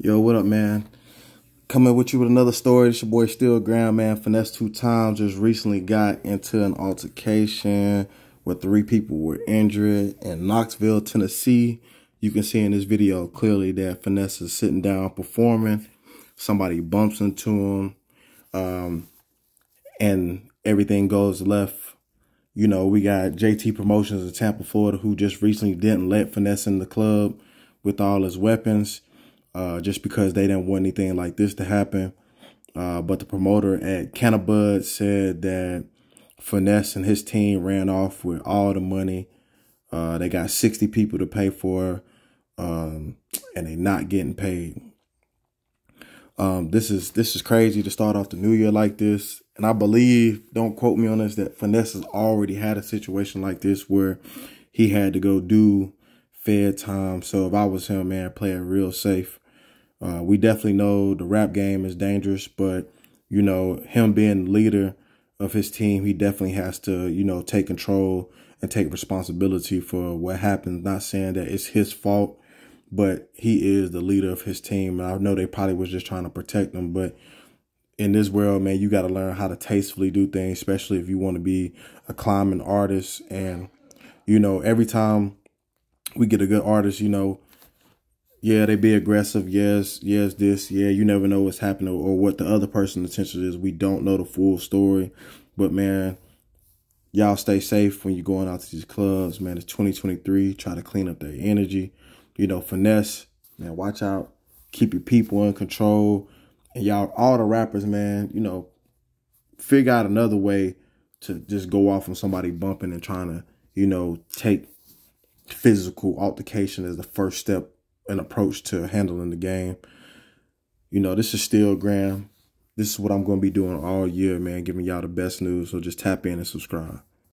Yo, what up, man? Coming with you with another story. It's your boy Steele Gram, man. Finesse2Tymes just recently got into an altercation where three people were injured in Knoxville, Tennessee. You can see in this video clearly that Finesse is sitting down performing. Somebody bumps into him, um, and everything goes left. You know, we got JT Promotions in Tampa, Florida, who just recently didn't let Finesse in the club with all his weapons uh, just because they didn't want anything like this to happen. Uh, but the promoter at Cannabud said that Finesse and his team ran off with all the money. Uh, they got 60 people to pay for, um, and they're not getting paid. Um, this is this is crazy to start off the new year like this. And I believe, don't quote me on this, that Finesse has already had a situation like this where he had to go do Fed time. So if I was him, man, play it real safe. Uh, we definitely know the rap game is dangerous, but you know him being leader of his team, he definitely has to you know take control and take responsibility for what happens. Not saying that it's his fault, but he is the leader of his team. And I know they probably was just trying to protect him, but in this world, man, you got to learn how to tastefully do things, especially if you want to be a climbing artist. And you know, every time we get a good artist, you know, yeah, they be aggressive. Yes, yes, this. Yeah, you never know what's happening or, what the other person's intention is. We don't know the full story. But man, y'all stay safe when you're going out to these clubs, man. It's 2023. Try to clean up their energy. You know, finesse, man, watch out. Keep your people in control. And y'all, all the rappers, man, you know, figure out another way to just go off on somebody bumping and trying to, you know, take physical altercation as the first step and approach to handling the game. You know, this is Steele Gram. This is what I'm going to be doing all year, man, giving y'all the best news. So just tap in and subscribe.